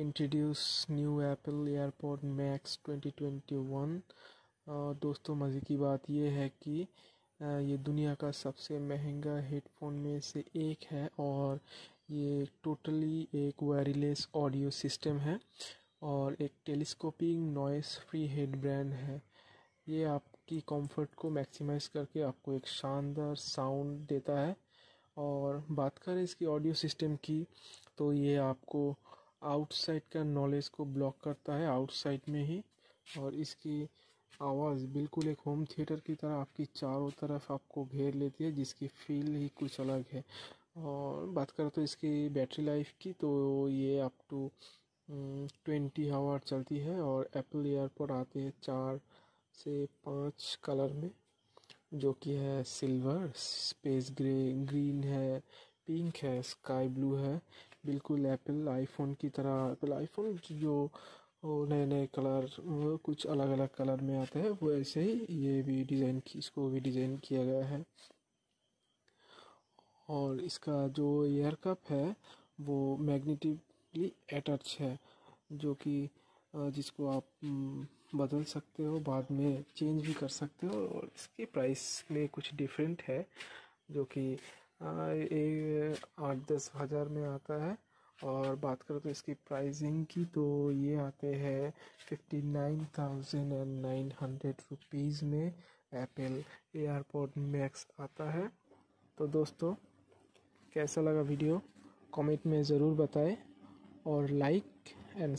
Introduce new Apple AirPods Max 2021 दोस्तों, मज़े की बात यह है कि ये दुनिया का सबसे महँगा हेडफोन में से एक है और ये टोटली एक वायरलेस ऑडियो सिस्टम है और एक telescoping noise free head brand है। ये आपकी कंफर्ट को मैक्सिमाइज करके आपको एक शानदार साउंड देता है। और बात करें इसकी ऑडियो सिस्टम की तो ये आपको आउटसाइड का नॉलेज को ब्लॉक करता है, आउटसाइड में ही। और इसकी आवाज़ बिल्कुल एक होम थिएटर की तरह आपकी चारों तरफ़ आपको घेर लेती है, जिसकी फील ही कुछ अलग है। और बात करें तो इसकी बैटरी लाइफ की तो ये अप टू ट्वेंटी आवर चलती है और एप्पल एयरपोर्ट आते हैं चार से पाँच कलर में, जो कि है सिल्वर, स्पेस ग्रे, ग्रीन है, पिंक है, स्काई ब्लू है। बिल्कुल एप्पल आईफोन की तरह एप्पल आईफोन जो नए नए कलर कुछ अलग अलग कलर में आते हैं, वो ऐसे ही ये भी डिज़ाइन की, इसको भी डिज़ाइन किया गया है। और इसका जो एयर कप है, वो मैग्नेटिकली अटैच है, जो कि जिसको आप बदल सकते हो, बाद में चेंज भी कर सकते हो, और इसके प्राइस में कुछ डिफरेंट है, जो कि आठ दस हज़ार में आता है। और बात करें तो इसकी प्राइसिंग की तो ये आते हैं fifty nine thousand and nine hundred rupees में एप्पल एयरपोर्ट मैक्स आता है। तो दोस्तों, कैसा लगा वीडियो कमेंट में ज़रूर बताएँ और लाइक एंड